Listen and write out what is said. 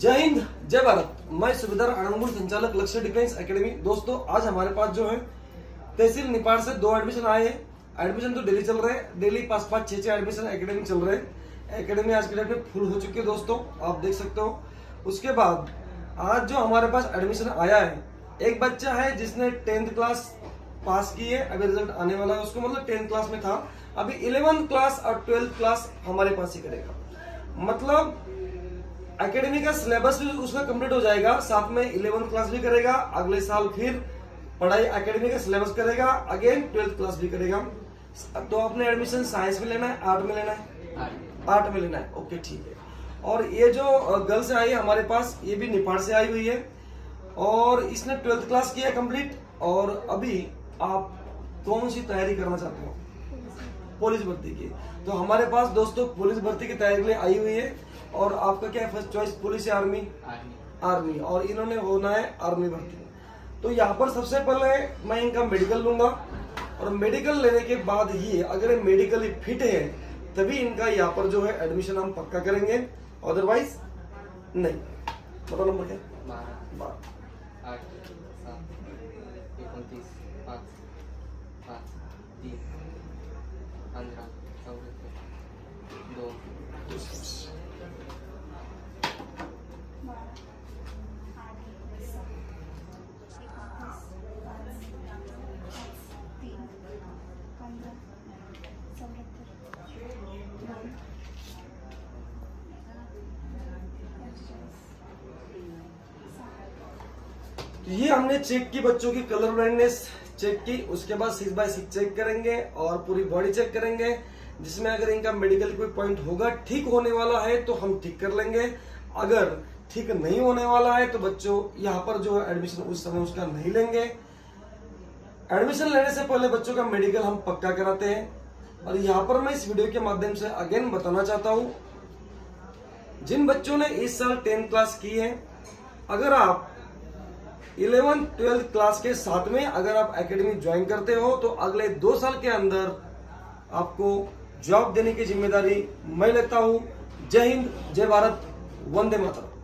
जय हिंद, जय भारत। मैं सुबेदार आनंदपुर, संचालक लक्ष्य डिफेंस एकेडमी। दोस्तों, आज हमारे पास जो है, तहसील निपाड़ से दो एडमिशन आए हैं। एडमिशन तो डेली चल रहे हैं, डेली पाँच पाँच छह छह एडमिशन एकेडमी चल रहे हैं। एकेडमी आज के डेट में फुल हो चुकी है दोस्तों, आप देख सकते हो। उसके बाद, आज जो हमारे पास एडमिशन आया है, एक बच्चा है जिसने टेंथ क्लास पास की है, अभी रिज़ल्ट आने वाला है उसको मतलब टेंथ क्लास में था। अभी इलेवेंथ क्लास और ट्वेल्थ क्लास हमारे पास ही करेगा। मतलब एकेडमी का सिलेबस भी उसका कंप्लीट हो जाएगा। साथ में इलेवेंथ क्लास भी करेगा। अगले साल फिर पढ़ाई एकेडमी का सिलेबस करेगा। अगेन ट्वेल्थ क्लास भी करेगा। तो आपने एडमिशन साइंस में लेना है आर्ट में लेना है? आर्ट में लेना है। ओके ठीक है। और ये जो गर्ल से आई है हमारे पास ये भी नेपाल से आई हुई है। और इसने ट्वेल्थ क्लास किया कंप्लीट और अभी आप कौन सी तैयारी करना चाहते हो? पुलिस भर्ती। की। तो हमारे पास दोस्तों पुलिस भर्ती की तैयारी के लिए आई हुई है। और आपका क्या है फ़र्स्ट चॉइस पुलिस या आर्मी आर्मी और इन्होंने होना है आर्मी भर्ती। तो यहाँ पर सबसे पहले मैं इनका मेडिकल लूँगा और मेडिकल लेने के बाद ही अगर मेडिकली फिट है तभी इनका यहाँ पर जो है एडमिशन हम पक्का करेंगे। अदरवाइज़ नहीं। बता नंबर क्या? बारह। आठ सात एकोणतीस पाच पाच तीन पंधरा चौऱ्याहत्तर दोन तो ये हमने चेक की, बच्चों की कलर ब्लाइंडनेस चेक की, उसके बाद सिक्स बाय सिक्स चेक करेंगे और पूरी बॉडी चेक करेंगे, जिसमें अगर इनका मेडिकल कोई पॉइंट होगा, ठीक होने वाला है तो हम ठीक कर लेंगे। अगर ठीक नहीं होने वाला है तो बच्चों, यहाँ पर जो है एडमिशन उस समय उसका नहीं लेंगे। एडमिशन लेने से पहले बच्चों का मेडिकल हम पक्का कराते हैं। और यहाँ पर मैं इस वीडियो के माध्यम से अगेन बताना चाहता हूँ। जिन बच्चों ने इस साल टेंथ क्लास की है, अगर आप इलेवेंथ ट्वेल्थ क्लास के साथ में अगर आप एकेडमी ज्वाइन करते हो तो अगले दो साल के अंदर आपको जॉब देने की ज़िम्मेदारी मैं लेता हूँ। जय हिंद, जय भारत, वंदे मातरम।